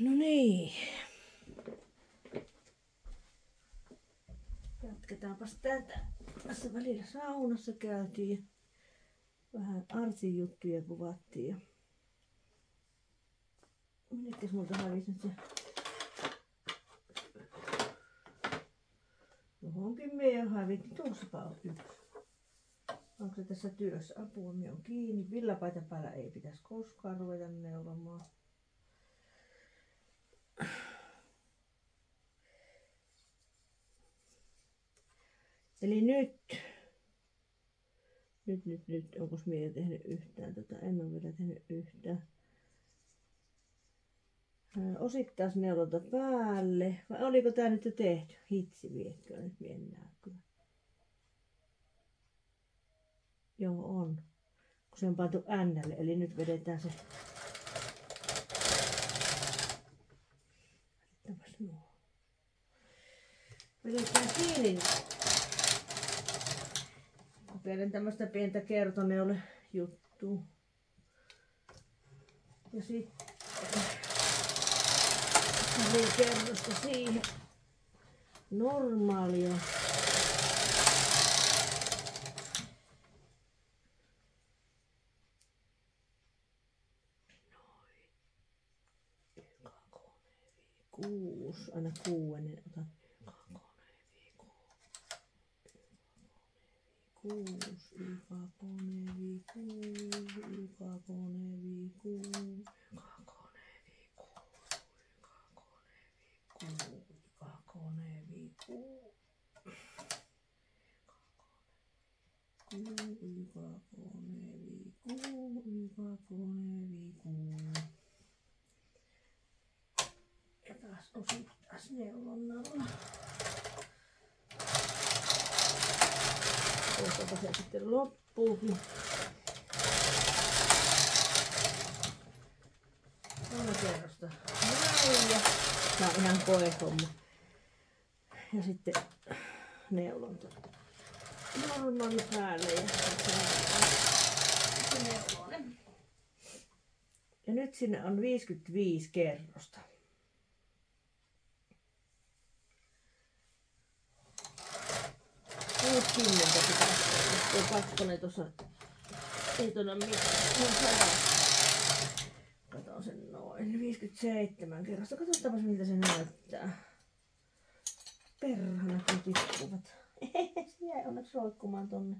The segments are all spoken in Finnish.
No niin. Jatketaanpas tätä. Tässä välillä saunassa käytiin vähän Artsin juttuja kuvattiin. Ja... Minnekäs multa hävisi nyt se? Johonkin meidän hävitti. Tuossapa on yksi. Onko se tässä työssä? Apua, me on kiinni. Villapaita päällä ei pitäisi koskaan ruveta neulomaan. Eli nyt, nyt, nyt, nyt, onko minä tehnyt yhtään tota, en ole vielä tehnyt yhtään. Osittaisneulonta päälle, vai oliko tämä nyt jo tehty? Hitsi vietkö, nyt mennään kyllä. Joo, on. Kun se on pantu ännälle, eli nyt vedetään se. Vedetään kiinni kokeilen tämmöistä pientä kertoneule juttu. Ja sitten pari kerrosta siihen normaalia. kuusi, aina kuuenen otan kuus, ykakonevi kuus, ykakonevi kuus, ykakonevi kuus, ykakonevi kuus, ykakonevi kuus, ykakonevi kuus. Ja taas osittais neulonnalla. Kohtapa se sitten loppuukin. Kolme kerrosta. Näin ja tää on ihan koehomma. Ja sitten neulonta normaali päälle ja sitten neulonen. Ja nyt sinne on 55 kerrosta. 60 pitäisi Tuo kakkonen tuossa ei tuonne mitään. Katon sen noin. 57 kerrasta. Katsotaanpa miltä se näyttää. Perhana kun tippuvat. se jäi onneksi roikkumaan tonne.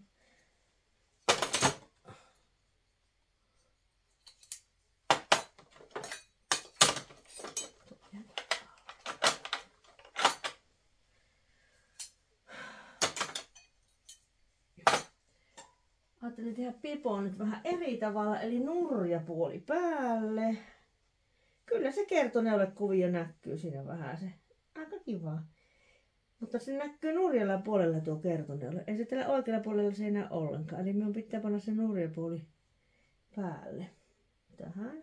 Ajattelin tehdä pipoa nyt vähän eri tavalla, eli nurjapuoli päälle. Kyllä se kertoneule kuvio näkyy siinä vähän se. Aika kiva. Mutta se näkyy nurjalla puolella tuo kertoneule. Ei se tällä oikealla puolella se ollenkaan. Eli minun pitää panna se nurjapuoli päälle. Tähän.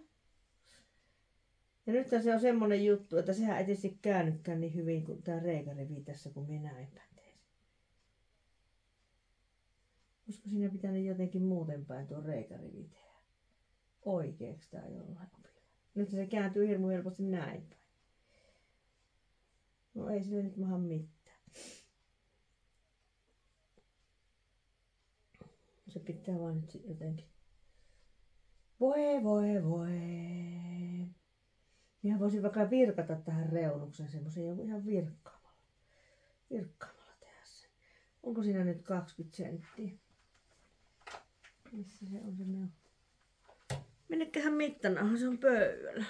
Ja nyt se on semmonen juttu, että sehän ei tietysti käännykään niin hyvin kuin tämä reikarivi tässä, kun minä näin päin. Olisiko siinä pitänyt jotenkin muuten päin tuo reikarivi tehdä? Oikeeksi tai jollain opilla. Nyt se kääntyy hirmu helposti näin päin. No ei sille nyt maha mitään. Se pitää vaan nyt jotenkin. Voi voi voi. Minä voisin vaikka virkata tähän reunuksen semmoisen ihan virkkaamalla. Virkkaamalla tehdä sen. Onko siinä nyt 20 senttiä? Missä se on se meu? Minnekähän mittanahan se on pöydällä.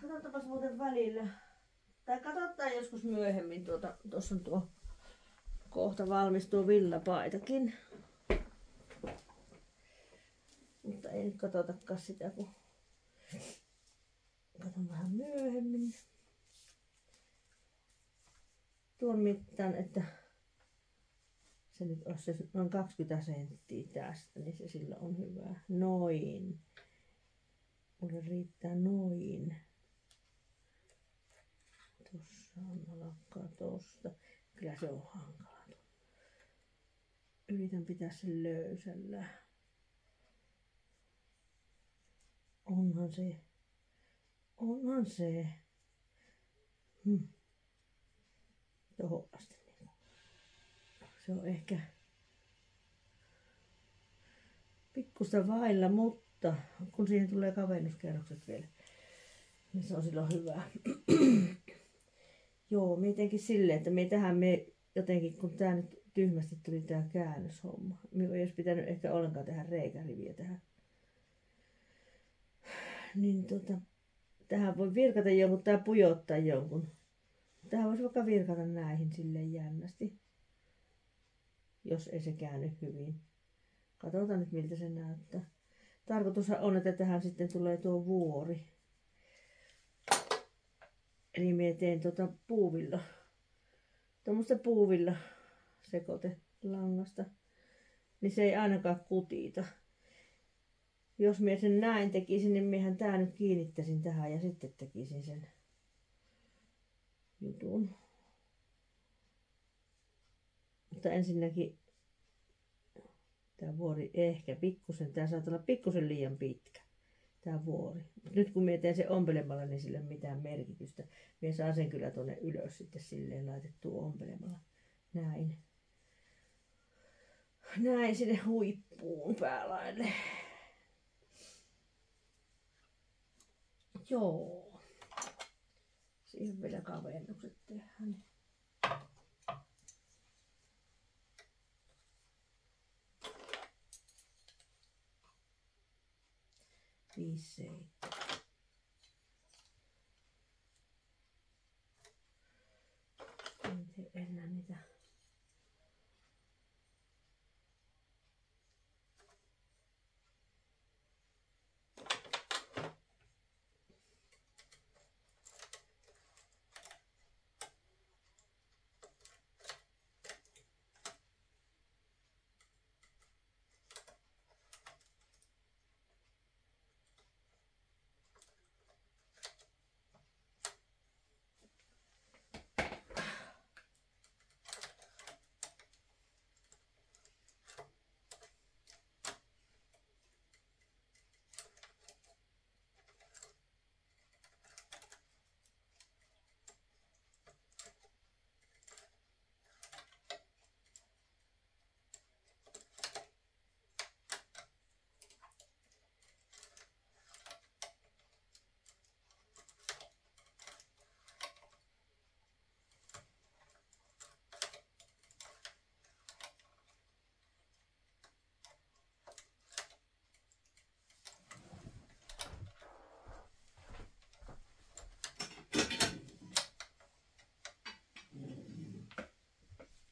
Katsotaanpas muuten välillä. Tai katsotaan joskus myöhemmin tuota, tuossa on tuo kohta valmistuu villapaitakin. Mutta ei nyt katsotakaan sitä, kun katon vähän myöhemmin tuon mittaan, että se nyt olisi se noin 20 senttiä tästä, niin se sillä on hyvä. Noin. Mulle riittää noin. Tuossa on alkaa tosta. Kyllä se on hankala. Yritän pitää sen löysällä. Onhan se. Onhan se. Hmm. Tuohon asti. Niin. Se on ehkä pikkusta vailla, mutta kun siihen tulee kavennuskerrokset vielä, niin se on silloin hyvä. Joo, mitenkin silleen, että me tähän me jotenkin, kun tämä nyt tyhmästi tuli tämä käännöshomma. Me ei olisi pitänyt ehkä ollenkaan tehdä reikäriviä tähän. Niin tota, tähän voi virkata jonkun tai pujottaa jonkun. Tähän voisi vaikka virkata näihin sille jännästi. Jos ei se käänny hyvin. Katsotaan nyt miltä se näyttää. Tarkoitus on, että tähän sitten tulee tuo vuori. Eli me teen tuota puuvilla. Tuommoista puuvilla sekoite langasta. Niin se ei ainakaan kutita. Jos minä sen näin tekisin, niin miehän tää nyt kiinnittäisin tähän ja sitten tekisin sen jutun. Mutta ensinnäkin tämä vuori ehkä pikkusen, tämä saattaa olla pikkusen liian pitkä, tämä vuori. Mut nyt kun mietin se ompelemalla, niin sillä ei ole mitään merkitystä. Mie saan sen kyllä tuonne ylös sitten silleen laitettua ompelemalla. Näin. Näin sinne huippuun päälaille. Joo. Siihen vielä kavennukset tehdään. Viisi. En tee enää niitä.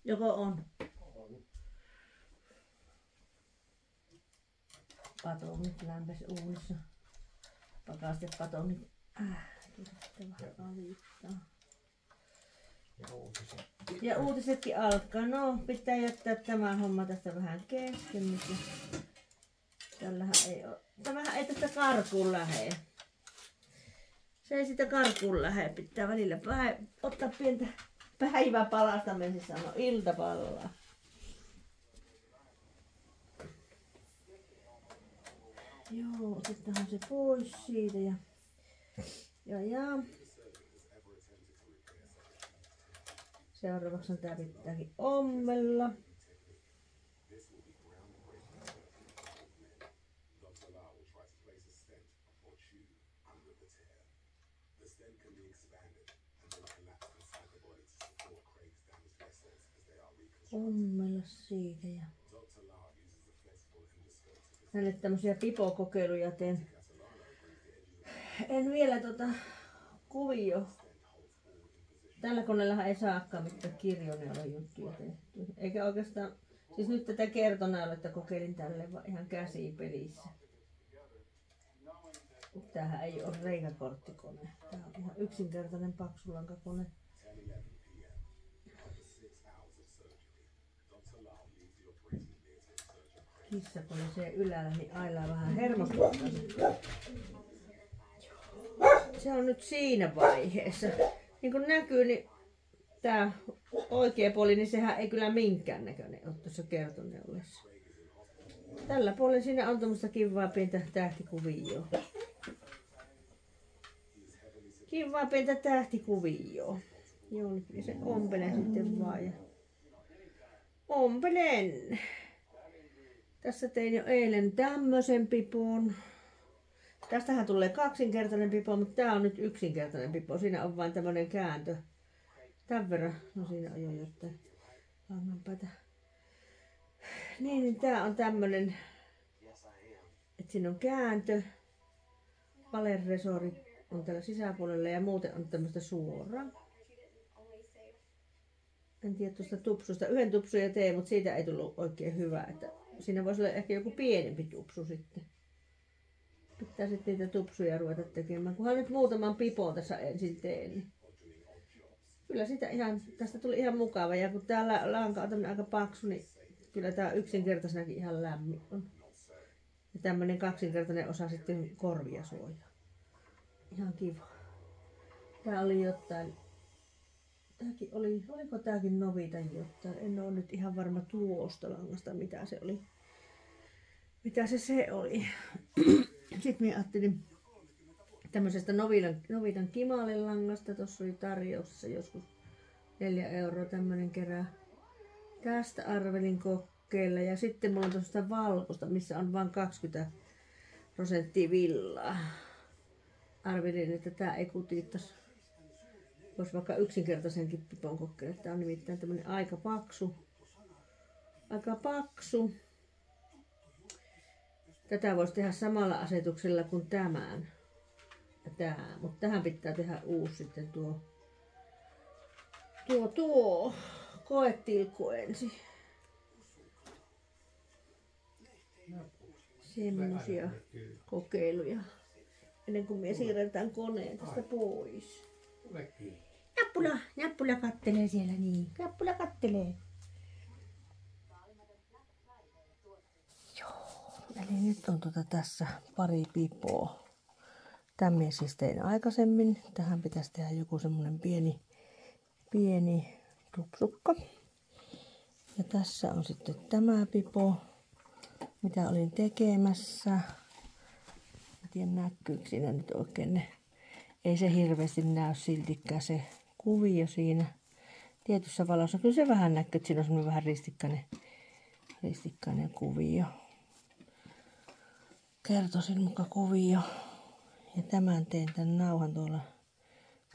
Joko on? Patongit lämpesi uunissa. Pakastepatonit. Äh, sitten vähän avittaa. Ja uutiset. Ja uutisetkin alkaa. No, pitää jättää tämä homma tästä vähän kesken nyt. ja Tällähän ei ole. Tämähän ei tästä karkuun lähe. Se ei sitä karkuun lähe. Pitää välillä vähän ottaa pientä päiväpalasta, me siis sanoo iltapalaa. Joo, otetaan se pois siitä ja, ja, ja. Seuraavaksi tää pitääkin ommella. Ommella siitä ja hänelle tämmöisiä pipokokeiluja teen. En vielä tota kuvio. Tällä koneella ei saakaan mitään kirjoneella juttuja tehty. Eikä oikeastaan, siis nyt tätä kertoneella, kokeilin tälle vaan ihan käsipelissä. Tämähän ei ole reikäkorttikone. Tämä on ihan yksinkertainen paksulankakone. 10:11 Kissa kun on siellä ylällä, niin ailaa vähän hermostuttaa se. Se on nyt siinä vaiheessa. Niin kuin näkyy, niin Tää oikea puoli, niin sehän ei kyllä minkään näköinen ole tuossa kertoneulessa. Tällä puolella siinä on tuommoista kivaa pientä tähtikuvioa. Kivaa pientä tähtikuvioa. Joo, niin se ompelen sitten vaan. Ja... Ompelen. Tässä tein jo eilen tämmöisen pipon. Tästähän tulee kaksinkertainen pipo, mutta tää on nyt yksinkertainen pipo. Siinä on vain tämmönen kääntö. Tän verran. No siinä on jo jotain langanpäätä. Niin, niin tää on tämmönen, että siinä on kääntö. Valeresori on täällä sisäpuolella ja muuten on tämmöistä suoraa. En tiedä tuosta tupsusta. Yhden tupsun ja teen, mutta siitä ei tullut oikein hyvä. Että siinä voisi olla ehkä joku pienempi tupsu sitten. Pitää sitten niitä tupsuja ruveta tekemään. Kunhan nyt muutaman pipon tässä ensin teen. Kyllä sitä ihan, tästä tuli ihan mukava. Ja kun täällä lanka on aika paksu, niin kyllä tämä yksinkertaisenakin ihan lämmin on. Ja tämmöinen kaksinkertainen osa sitten korvia suojaa. Ihan kiva. Tää oli jotain Tämäkin oli, oliko tämäkin Novitan jotain? En ole nyt ihan varma tuosta langasta, mitä se oli. Mitä se se oli. Sitten minä ajattelin tämmöisestä Novitan, Novitan Kimale-langasta. Tuossa oli tarjouksessa joskus neljä euroa tämmöinen kerää. Tästä arvelin kokeilla. Ja sitten mulla on tuosta valkoista, missä on vain 20 prosenttia villaa. Arvelin, että tämä ei kutittaisi Voisi vaikka yksinkertaisenkin pipon kokeilla. Tämä on nimittäin tämmöinen aika paksu. Aika paksu. Tätä voisi tehdä samalla asetuksella kuin tämän. Tämä. Mutta tähän pitää tehdä uusi sitten tuo. Tuo, tuo. Koetilkku ensin. Semmoisia kokeiluja. Ennen kuin me siirretään koneen tästä pois. Nappula, nappula kattelee siellä niin. Nappula kattelee. Joo, eli nyt on tuota tässä pari pipoa. Tämän siis tein aikaisemmin. Tähän pitäisi tehdä joku semmonen pieni, pieni tupsukka. Ja tässä on sitten tämä pipo, mitä olin tekemässä. En tiedä näkyykö siinä nyt oikein ne ei se hirveästi näy siltikään se kuvio siinä tietyssä valossa. Kyllä se vähän näkyy, että siinä on vähän ristikkainen, ristikkainen kuvio. Kertoisin muka kuvio. Ja tämän teen tämän nauhan tuolla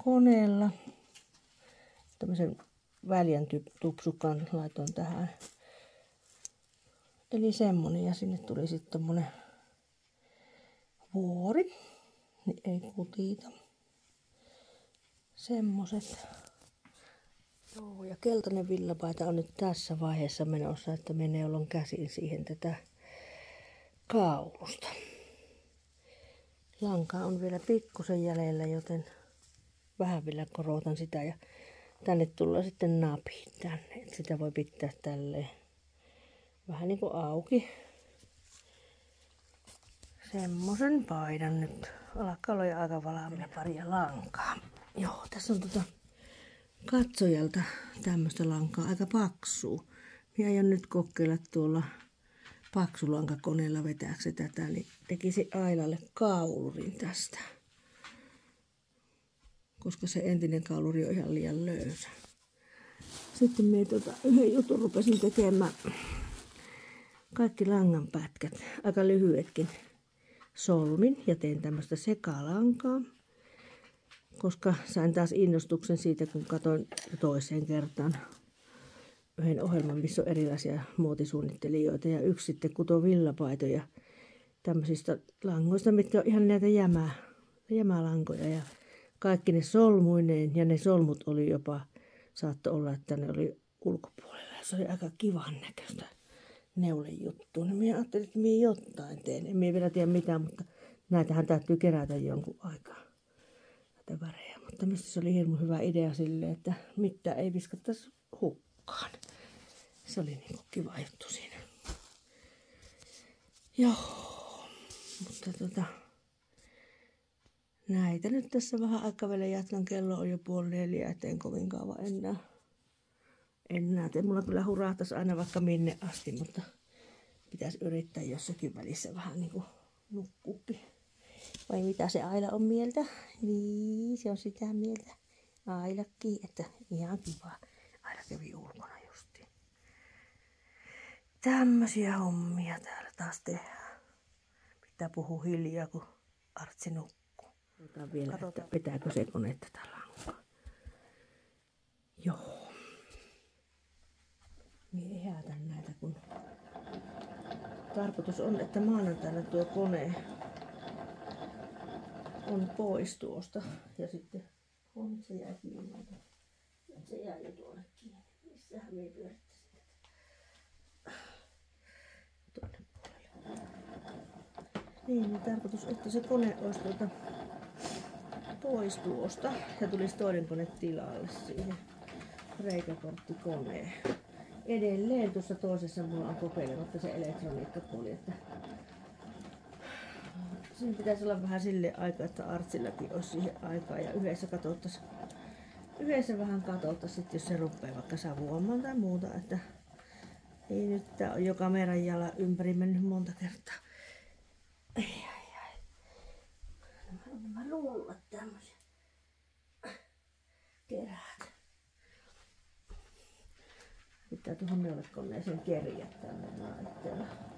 koneella. Tämmöisen väljän tupsukan laitoin tähän. Eli semmonen ja sinne tuli sitten tommonen vuori. Niin ei kutita. Semmoset. Joo, ja keltainen villapaita on nyt tässä vaiheessa menossa, että menee neulon käsin siihen tätä kaulusta. Lanka on vielä pikkusen jäljellä, joten vähän vielä korotan sitä ja tänne tulee sitten napi tänne. että sitä voi pitää tälleen vähän niin kuin auki. Semmosen paidan nyt. Alkaa olla jo aika valmiina paria lankaa. Joo, tässä on tota katsojalta tämmöistä lankaa, aika paksua. Minä aion nyt kokeilla tuolla paksulankakoneella vetääksi tätä, niin tekisi Ailalle kaulurin tästä. Koska se entinen kauluri on ihan liian löysä. Sitten me tota, yhden jutun rupesin tekemään. Kaikki langan pätkät, aika lyhyetkin, solmin ja tein tämmöistä sekalankaa koska sain taas innostuksen siitä, kun katsoin toiseen kertaan yhden ohjelman, missä on erilaisia muotisuunnittelijoita ja yksi sitten kutoo villapaitoja tämmöisistä langoista, mitkä on ihan näitä jämää, jämälankoja ja kaikki ne solmuineen ja ne solmut oli jopa, saattoi olla, että ne oli ulkopuolella se oli aika kivan näköistä neulejuttua. Niin minä ajattelin, että minä jotain teen. En minä vielä tiedä mitään, mutta näitähän täytyy kerätä jonkun aikaa näitä värejä. Mutta mistä se oli hirmu hyvä idea sille, että mitään ei viskattaisi hukkaan. Se oli niin kiva juttu siinä. Joo, mutta tota, näitä nyt tässä vähän aikaa vielä jatkan. Kello on jo puoli neljä, eteen kovin kauan enää En näe, mulla kyllä hurahtaisi aina vaikka minne asti, mutta pitäisi yrittää jossakin välissä vähän niin kuin nukkuukin. Vai mitä se Aila on mieltä? Niin, se on sitä mieltä. Ailakin, että ihan kiva. Aila kävi ulkona justiin. Tämmöisiä hommia täällä taas tehdään. Pitää puhua hiljaa, kun Artsi nukkuu. Katsotaan vielä, Katsotaan. että pitääkö se kone tätä lankaa. Joo. Niin ehätän näitä, kun tarkoitus on, että maanantaina tuo kone on pois tuosta. Ja sitten on se jää kiinni. Se jää jo tuonne kiinni. Missähän me pyörittäisi tuonne puolelle. Niin, niin tarkoitus, että se kone olisi tuota pois tuosta ja tulisi toinen kone tilalle siihen reikäkorttikoneen. Edelleen tuossa toisessa mulla on kokeilematta se elektroniikkapuoli, että siinä pitäisi olla vähän sille aikaa, että Artsillakin olisi siihen aikaa ja yhdessä katsottaisiin yhdessä vähän katsottaisiin, jos se rupeaa vaikka savuamaan tai muuta, että ei nyt tää on jo kameran jala ympäri mennyt monta kertaa. Ai ai ai. Nämä nämä rullat tämmöisiä. Kerät. Pitää tuohon neulekoneeseen kerjää tänne laitteella.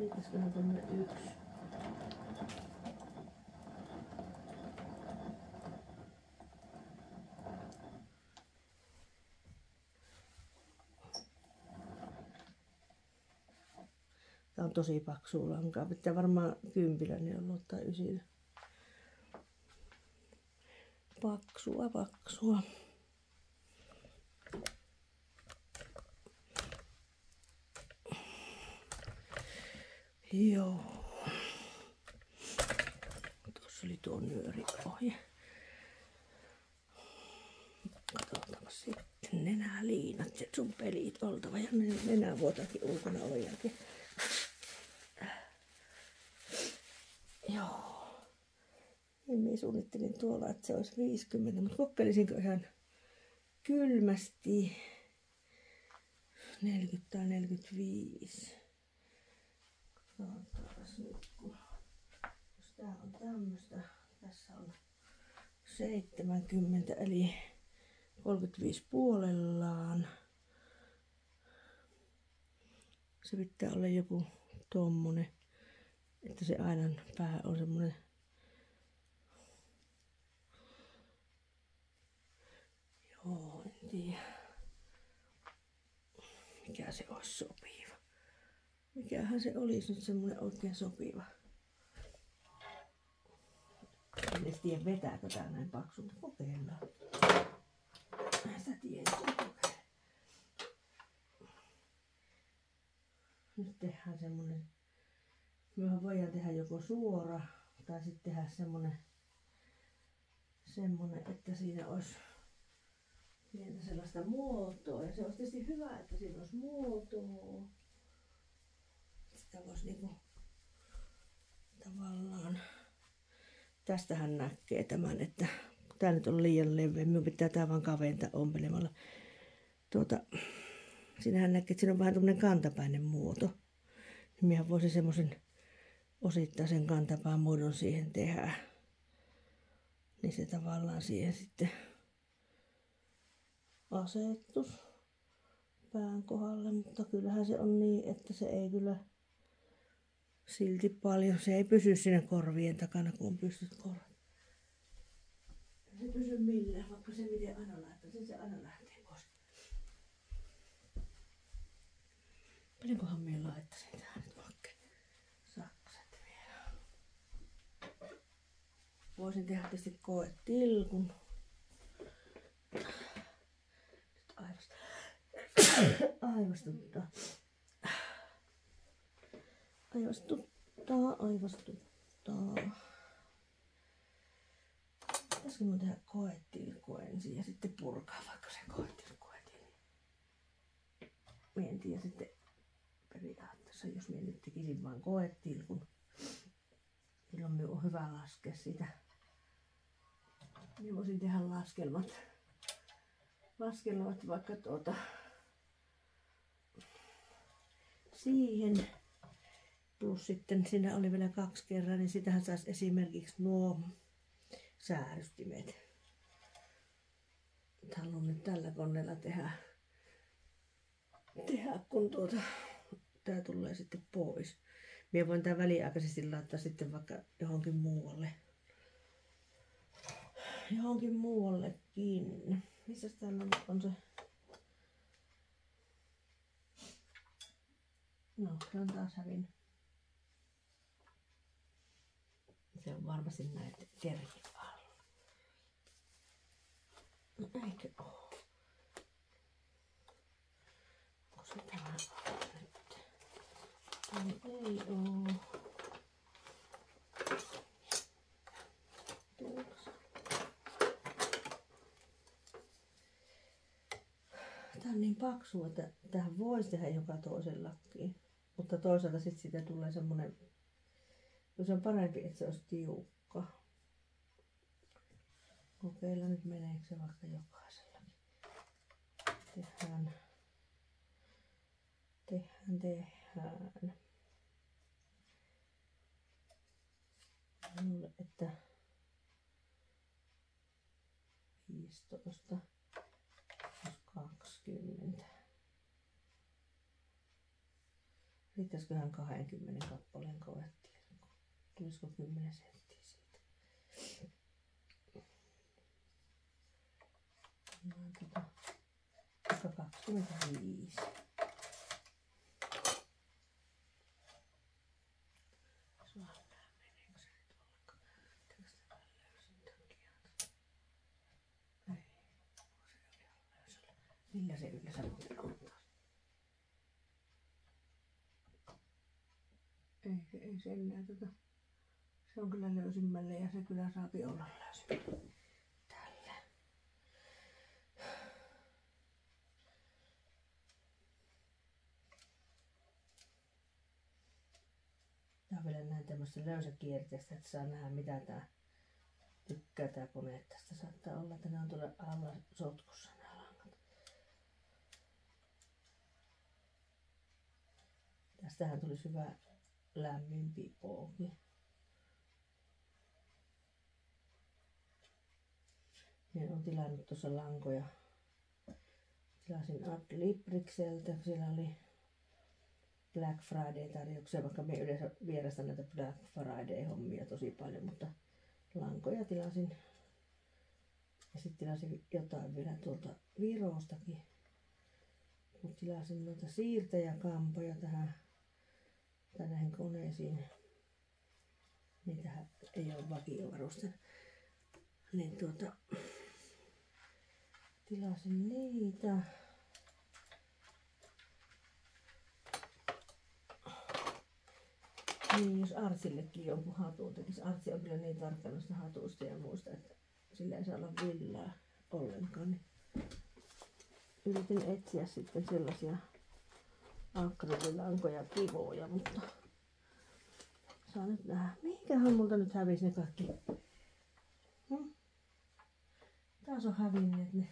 Ne tänne yksi? Tää on tosi paksu lankaa. Pitää varmaan kympillä ne ollut tai ysillä. Paksua, paksua. Joo. Tuossa oli tuo nyöriohje. Katsotaan sitten nenäliinat ja oltava ja nenävuotakin ulkona olon jälkeen. Joo. Niin minä suunnittelin tuolla, että se olisi 50, mutta kokeilisinko ihan kylmästi 40 tai 45. Katsotaanpas nyt, kun jos tää on tämmöstä, tässä on 70 eli 35 puolellaan. Se pitää olla joku tommonen, että se aidan pää on semmonen Joo, en tiedä. Mikä se olisi sopiva. Mikähän se olisi nyt semmonen oikein sopiva. En tiedä vetääkö tää näin paksu, mutta kokeillaan. Mä sitä tiedä. Nyt tehdään semmonen. Me voidaan tehdä joko suora tai sitten tehdä semmonen semmonen, että siinä olisi pientä sellaista muotoa. Ja se olisi tietysti hyvä, että siinä olisi muotoa. Sitä voisi niinku tavallaan, tästähän näkee tämän, että tämä nyt on liian leveä. Minun pitää tämä vaan kaventaa ompelemalla. Tuota, siinähän näkee, että siinä on vähän tämmöinen kantapäinen muoto. Niin minä voisin semmoisen osittaisen kantapään muodon siihen tehdä. Niin se tavallaan siihen sitten asettus pään kohdalle, mutta kyllähän se on niin, että se ei kyllä silti paljon, se ei pysy siinä korvien takana, kun pystyt korvat. Se pysy millään, vaikka se miten aina laittaa, se, se aina lähtee pois. Paljonkohan minä laittaisin tähän nyt vaikka sakset vielä. Voisin tehdä tietysti koetilkun. aivastuttaa. Aivastuttaa, aivastuttaa. Pitäisikö mun tehdä koetilkku ensin ja sitten purkaa vaikka se koetilkku heti. Mie en tiedä sitten periaatteessa, jos minä nyt tekisin vain koetilkun. Silloin minun on hyvä laskea sitä. Minä voisin tehdä laskelmat laskelmat vaikka tuota siihen. Plus sitten siinä oli vielä kaksi kerran, niin sitähän saisi esimerkiksi nuo säärystimet. Haluan nyt tällä koneella tehdä, tehdä kun tuota, tää tulee sitten pois. Minä voin tää väliaikaisesti laittaa sitten vaikka johonkin muualle. Johonkin muuallekin. Missä täällä on se? No, se on taas hävinnyt. Se on varmasti näitä kerjin alla. No eikö oo? Onko se tämä? Ei, oo. Tää on niin paksu, että tähän voisi tehdä joka toisen lakkiin. Mutta toisaalta sitten siitä tulee semmonen, kun se on parempi, että se olisi tiukka. Kokeilla nyt meneekö se vaikka jokaisellakin. Tehdään, tehdään, tehdään. Luulen, että 15 plus 20. Riittäisiköhän 20 kappaleen koettiin? Tulisiko 10 senttiä siitä? No, tota, vaikka 25. Suoraan meneekö se nyt ollenkaan? Pitääkö sitä vähän löysin takia? Ei, se on ihan löysällä. Millä se yleensä muuten on taas? Ei, se ei se enää tota. Se on kyllä löysimmälle ja se kyllä saapi olla löysimmälle. Tällä. Tää on vielä näin tämmöistä löysäkierteestä, että saa nähdä mitä tää tykkää tää kone. Tästä saattaa olla, että ne on tuolla alla sotkussa nämä langat. Tästähän tulisi hyvä lämmin pipookin. Minä olen tilannut tuossa lankoja. Tilasin Adlibrikseltä, siellä oli Black Friday-tarjouksia, vaikka me yleensä vierastan näitä Black Friday-hommia tosi paljon, mutta lankoja tilasin. Ja sitten tilasin jotain vielä tuolta Virostakin. Kun tilasin noita siirtäjäkampoja tähän tai näihin koneisiin. Niitähän ei ole vakiovarusten. Niin tuota, tilasin niitä. Niin, jos Artsillekin jonkun hatun tekisi. Artsi on kyllä niin tarkka noista hatuista ja muista, että sillä ei saa olla villaa ollenkaan. Niin yritin etsiä sitten sellaisia akrylilankoja kivoja, mutta saa nyt nähdä. Mihinkähän multa nyt hävisi ne kaikki? Hmm? Taas on hävinneet ne.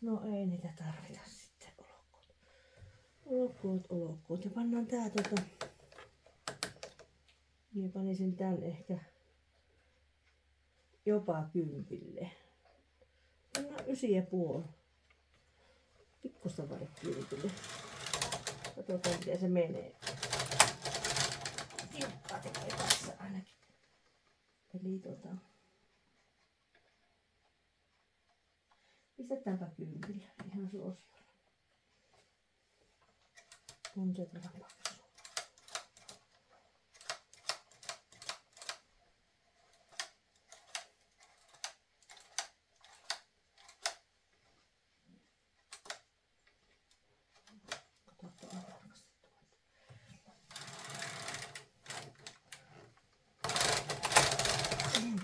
No ei niitä tarvita sitten olkoot. Olkoot, olkoot. Ja pannaan tää tota. Minä panisin tän ehkä jopa kympille. Pannaan ysi ja puoli. Pikkusta vai kympille. Katsotaan miten se menee. Tiukkaa tekee tässä ainakin. Eli tota. Pistetäänpä kympillä ihan suosiolla. On se vähän paksu. Katsotaan tarkasti tuota.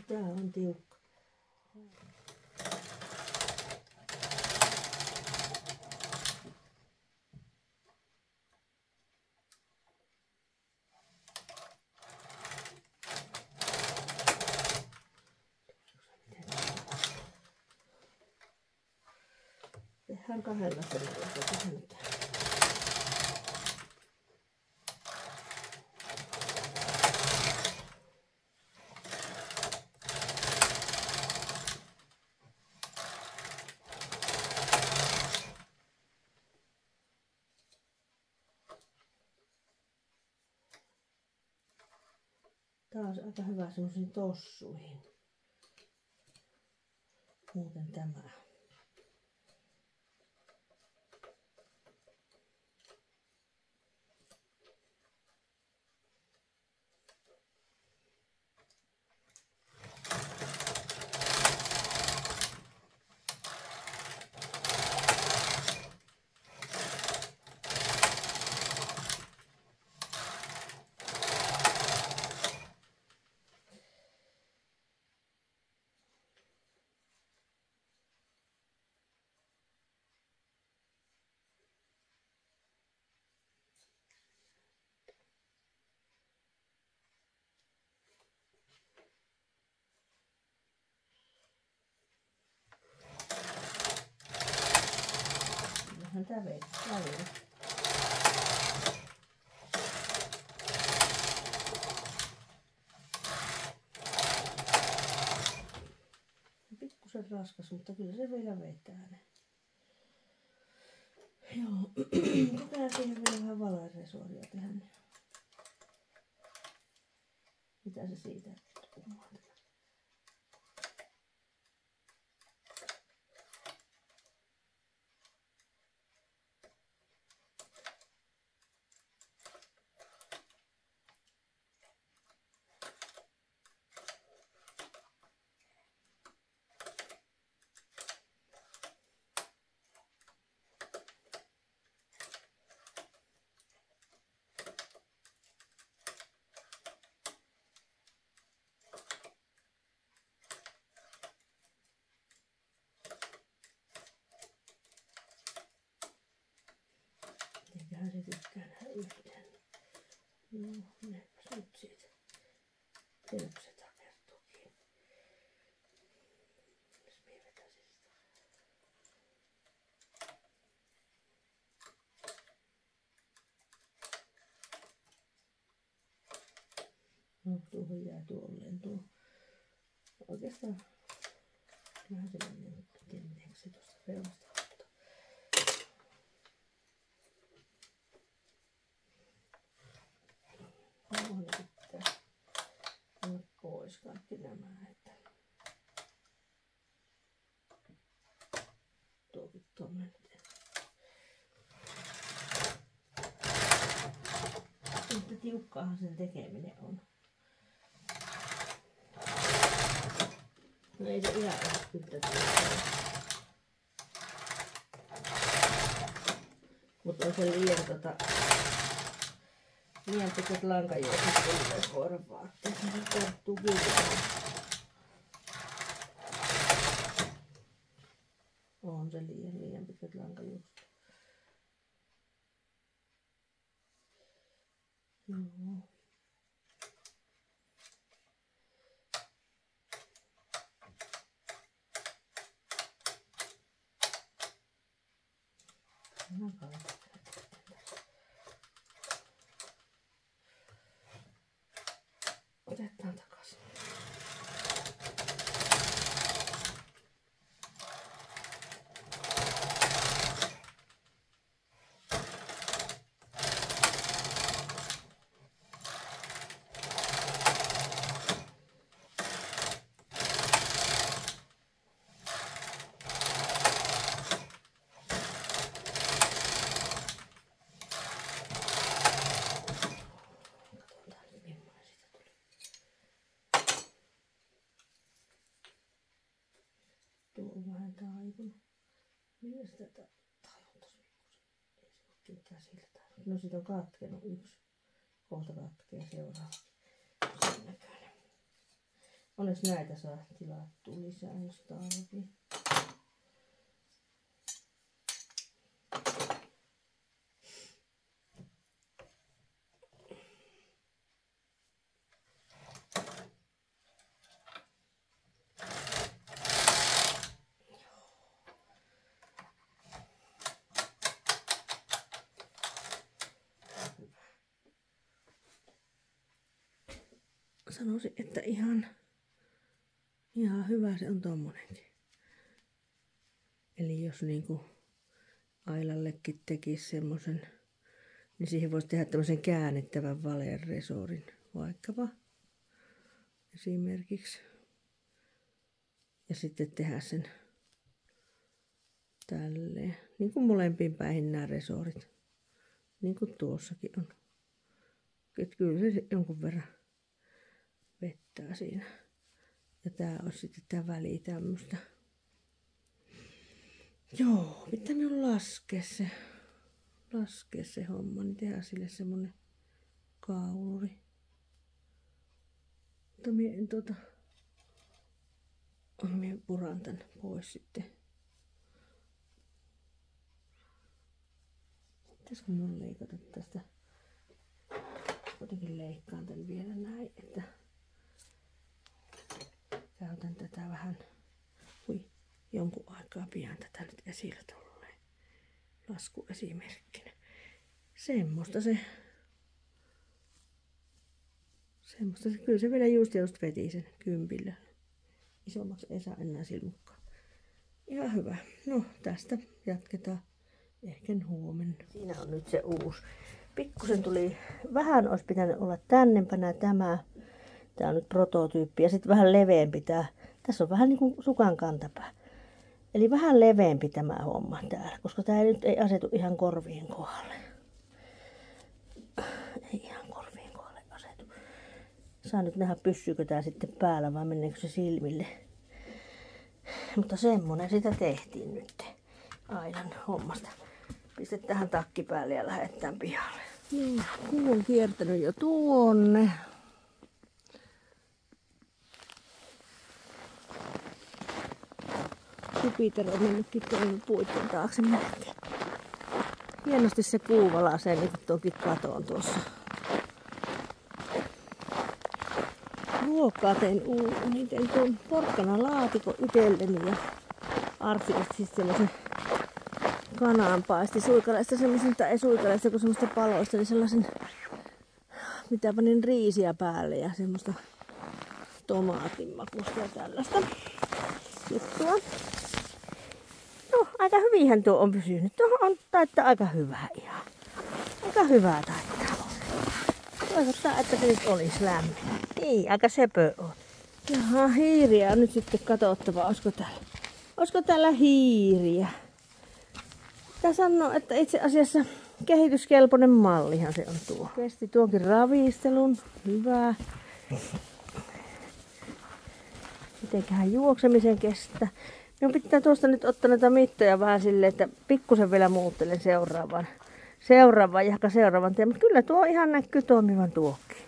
Tää on tiukka. Tehdään kahdella sentillä. Taas aika hyvä semmoisiin tossuihin. Muuten tämä. Vähän tää vei välillä. Pikkusen raskas, mutta kyllä se vielä vetää ne. Joo, pitää siihen vielä vähän valaresuoria tehdä. Niin. Mitä se siitä tuumaa? Eiköhän se tykkää nähdä yhteen. No, menepäs nyt siitä. Telkset takertuukin. Jos minä vetäisin sitä. No, tuohon jää tuolleen tuo. Oikeastaan vähän se menee, se tuosta reunasta. Tuohon pitää panna pois kaikki nämä, että tuokin tuonne nyt. Mutta tiukkaahan sen tekeminen on. Ei se ihan ole yhtä. Mutta on se liian tota, liian pitkät lankajuokset tulee vaatteet, niin se tarttuu kiinni. On se liian, liian pitkät lankajuokset. Joo. No kai. Otetaan takaisin. Katsotaan nyt millainen siitä tuli. Tuo on vähän taipunut. Millä sitä tajuntas pikkusen? Ei se ole käsiltä. No siitä on katkenut yksi. Kohta katkee seuraava. Onneksi näitä saa tilattua lisää, jos tarvii. Sanoisin, että ihan, ihan hyvä se on tommonenkin. Eli jos niinku Ailallekin tekisi semmoisen, niin siihen voisi tehdä tämmöisen käännettävän valeen resorin vaikkapa esimerkiksi. Ja sitten tehdä sen tälleen, niin kuin molempiin päihin nämä resorit, niin kuin tuossakin on. Että kyllä se jonkun verran vettää siinä. Ja tää on sitten tää väli tämmöstä. Joo, pitää minun laskea se, laskea se homma, niin tehdä sille semmonen kauluri. Mutta minä en tuota, minä puran tän pois sitten. Pitäisikö minun leikata tästä? Kuitenkin leikkaan tän vielä näin, että käytän tätä vähän, hui, jonkun aikaa pian tätä nyt esillä tolleen laskuesimerkkinä. Semmoista se, semmoista se, kyllä se vielä just just veti sen kympillä. Isommaksi ei saa enää silmukkaa. Ihan hyvä. No tästä jatketaan ehkä huomenna. Siinä on nyt se uusi. Pikkusen tuli, vähän olisi pitänyt olla tännempänä tämä. Tämä on nyt prototyyppi ja sitten vähän leveämpi tämä. Tässä on vähän niin kuin sukan kantapää. Eli vähän leveämpi tämä homma täällä, koska tämä nyt ei asetu ihan korvien kohdalle. Ei ihan korvien kohdalle asetu. Saa nyt nähdä, pysyykö tämä sitten päällä vai meneekö se silmille. Mutta semmonen sitä tehtiin nyt aidan hommasta. Pistä tähän takki päälle ja lähdetään pihalle. Niin, kuu on kiertänyt jo tuonne. Jupiter on mennytkin tuonne puitten taakse melkein. Hienosti se kuu valaisee niin tuonkin katoon tuossa. Ruokaa tein uuni, tein tuon porkkana laatikon itselleni ja Arsi siis sellaisen kananpaisti suikaleista semmoisen, tai ei suikaleista, kun semmoista paloista, niin sellaisen, mitä panin riisiä päälle ja semmoista tomaatin makusta ja tällaista juttua. Aika hyvinhän tuo on pysynyt. Tuo on taittaa aika hyvä ihan. Aika hyvää taittaa. Toivottaa, että se nyt olisi lämmin. Niin, aika sepö on. Jaha, hiiriä on nyt sitten katsottava. Olisiko täällä, olisiko täällä hiiriä? Tämä sanoo, että itse asiassa kehityskelpoinen mallihan se on tuo. Kesti tuonkin ravistelun. Hyvä. Mitenköhän juoksemisen kestää. Minun pitää tuosta nyt ottaa näitä mittoja vähän silleen, että pikkusen vielä muuttelen seuraavan, seuraavan ja seuraavan. Mutta kyllä tuo ihan näkyy toimivan tuokki.